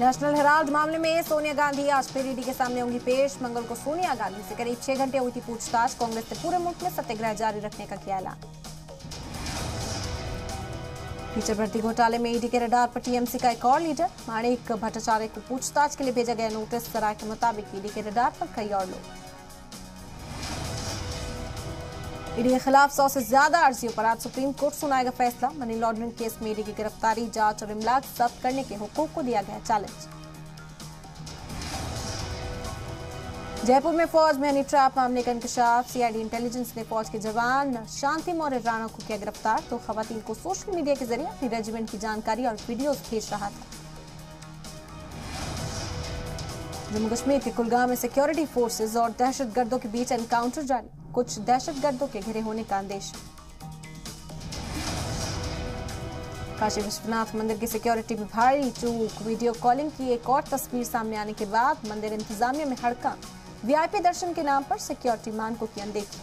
National Herald मामले में सोनिया गांधी आज फिर ईडी के सामने होंगी पेश। मंगल को सोनिया गांधी से करीब छह घंटे हुई थी पूछताछ। कांग्रेस ने पूरे मुल्क में सत्याग्रह जारी रखने का किया ऐलान। टीचर भर्ती घोटाले में ईडी के रडार पर टीएमसी का एक और लीडर, माणिक भट्टाचार्य को पूछताछ के लिए भेजा गया नोटिस। सराय के मुताबिक ईडी के रडार पर कई और लोग। ईडी के खिलाफ सौ से ज़्यादा अर्जियों पर आज सुप्रीम कोर्ट सुनाएगा फैसला। मनी लॉन्ड्रिंग केस में ईडी की गिरफ्तारी, जाँच और इमलाक जब्त करने के हुकूक को दिया गया चैलेंज। जयपुर में फौज में हनी ट्रैप मामले का इंकशाफ। सीआईडी इंटेलिजेंस ने फौज के जवान शांति मौर्य राणा को किया गिरफ़्तार। तो खवतान को सोशल मीडिया के ज़रिए अपनी रेजिमेंट की जानकारी और वीडियोस भेज रहा था। जम्मू कश्मीर के कुलगाम में सिक्योरिटी फोर्सेज और दहशतगर्दों के बीच एनकाउंटर जारी। कुछ दहशतगर्दों के घिरे होने का अंदेशा काशी विश्वनाथ मंदिर की सिक्योरिटी में भारी चूक वीडियो कॉलिंग की एक और तस्वीर सामने आने के बाद मंदिर इंतजामिया में हड़कंप वीआईपी दर्शन के नाम पर सिक्योरिटी मानकों की अनदेखी।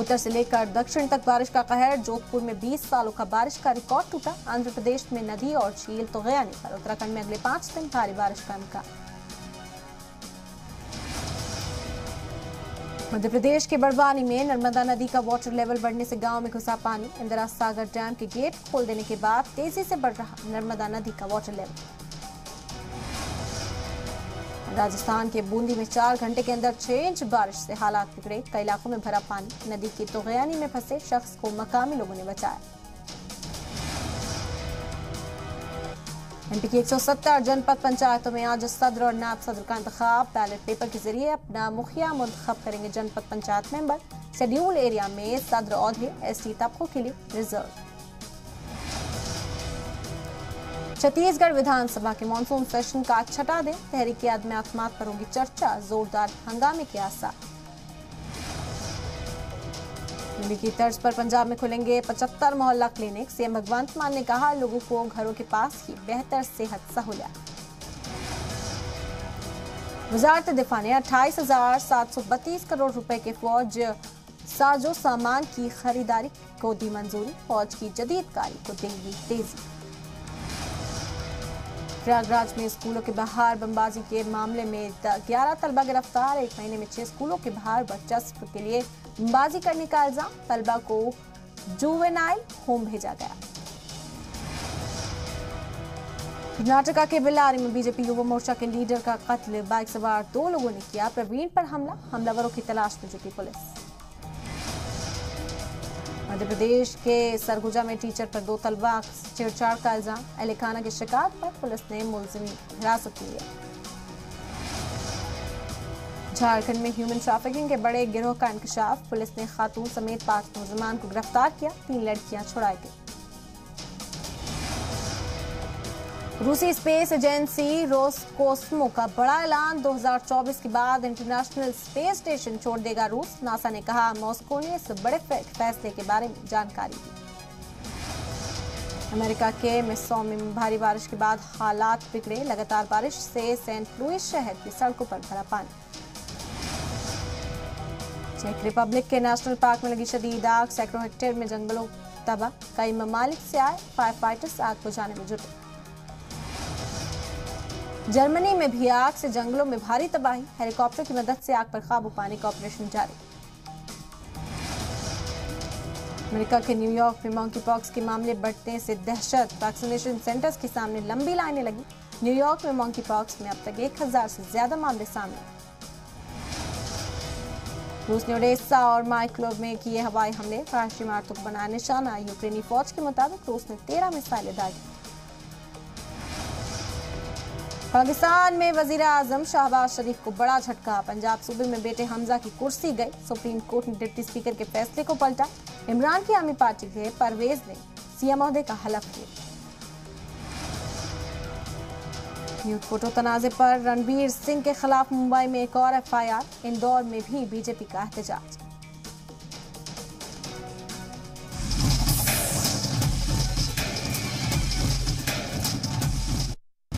उत्तर से लेकर दक्षिण तक बारिश का कहर, जोधपुर में 20 सालों का बारिश का रिकॉर्ड टूटा। आंध्र प्रदेश में नदी और झील तो गया नहीं, पर उत्तराखंड में अगले पाँच दिन भारी बारिश का इम्कान। मध्य प्रदेश के बड़वानी में नर्मदा नदी का वाटर लेवल बढ़ने से गाँव में घुसा पानी। इंदिरा सागर डैम के गेट खोल देने के बाद तेज़ी से बढ़ रहा नर्मदा नदी का वाटर लेवल राजस्थान के बूंदी में चार घंटे के अंदर छह इंच बारिश से हालात बिगड़े। कई इलाकों में भरा पानी। नदी की तोगयानी में फंसे शख्स को मकामी लोगों ने बचाया। एमपी की 170 जनपद पंचायतों में आज सदर और नायब सदर का इंतखाब। बैलेट पेपर के ज़रिए अपना मुखिया मुंतखब करेंगे जनपद पंचायत मेंबर। शेड्यूल एरिया में सदर औहदे एसटी तबकों के लिए रिज़र्व। छत्तीसगढ़ विधानसभा के मानसून सेशन का छठा दिन। तहरीक आदमी आत्मात पर होगी चर्चा। जोरदार हंगामे के आसार। दिल्ली की तर्ज पर पंजाब में खुलेंगे 75 मोहल्ला क्लिनिक। सीएम भगवंत मान ने कहा, लोगों को घरों के पास ही बेहतर सेहत सहूलियत। वजारत दिफा ने अट्ठाईस हज़ार सात सौ बत्तीस करोड़ रुपए के फौज, साजो सामान की खरीदारी को दी मंजूरी। फौज की जदीद कारी को देंगी तेज़ी। प्रयागराज में स्कूलों के बाहर बमबाजी के मामले में ग्यारह तलबा गिरफ़्तार। एक महीने में छह स्कूलों के बाहर बर्चस्प के लिए बमबाजी करने का इल्ज़ाम। तलबा को जुवेनाइल होम भेजा गया। कर्नाटका के बेल्लारी में बीजेपी युवा मोर्चा के लीडर का कत्ल। बाइक सवार दो लोगों ने किया प्रवीण पर हमला। हमलावरों की तलाश में जुटी पुलिस। मध्य प्रदेश के सरगुजा में टीचर पर दो तलबा, छेड़छाड़ का इल्ज़ाम। अहलखाना की शिकायत पर पुलिस ने मुलजिम हिरासत में लिया झारखंड में ह्यूमन ट्रैफिकिंग के बड़े गिरोह का इंकशाफ। पुलिस ने खातून समेत पाँच मुलजमान को गिरफ़्तार किया। तीन लड़कियाँ छुड़ाई गई। रूसी स्पेस एजेंसी रोसकोस्मो का बड़ा ऐलान। 2024 के बाद इंटरनेशनल स्पेस स्टेशन छोड़ देगा रूस। नासा ने कहा, मॉस्को ने इस बड़े फैसले के बारे में जानकारी दी। अमेरिका के मिसो में भारी बारिश के बाद हालात बिगड़े। लगातार बारिश से सेंट लुइस शहर की सड़कों पर भरा पानी। चेक रिपब्लिक के नेशनल पार्क में लगी शदीद आग। सैकड़ों हेक्टेयर में जंगलों तबाह। कई ममालिक से आए फायर फाइटर्स आग बुझाने में जुटे। जर्मनी में भी आग से जंगलों में भारी तबाही। हेलीकॉप्टर की मदद से आग पर काबू पाने का ऑपरेशन जारी। अमेरिका के न्यूयॉर्क में मंकी पॉक्स के मामले बढ़ने से दहशत। वैक्सीनेशन सेंटर्स के सामने लंबी लाइनें लगी। न्यूयॉर्क में मंकी पॉक्स में अब तक एक हज़ार से ज़्यादा मामले सामने। रूस ने ओडेसा और माइक्लो में किए हवाई हमले। राष्ट्रीय इमारतों को बनाया निशाना। यूक्रेनी फौज के मुताबिक रूस ने तेरह मिसाइलें दागी। पाकिस्तान में वज़ीर आज़म शाहबाज शरीफ को बड़ा झटका। पंजाब सूबे में बेटे हमजा की कुर्सी गई। सुप्रीम कोर्ट ने डिप्टी स्पीकर के फैसले को पलटा। इमरान की आमी पार्टी के परवेज ने सीएम अहदे का हलफ किया। फ़ोटो तनाजे पर रणबीर सिंह के खिलाफ मुंबई में एक और एफआईआर। इंदौर में भी बीजेपी का एहतजाज।